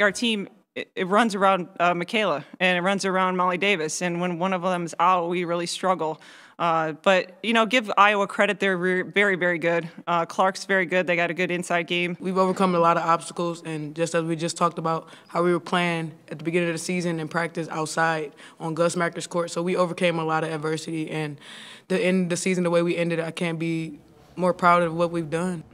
our team it, it runs around uh, Micaela and it runs around Molly Davis, and when one of them is out, we really struggle. Uh, but you know, give Iowa credit; they're very, very good. Uh, Clark's very good; they got a good inside game. We've overcome a lot of obstacles, and just as we just talked about how we were playing at the beginning of the season and practice outside on Gus Macker's court, so we overcame a lot of adversity. And the end of the season, the way we ended, I can't be more proud of what we've done.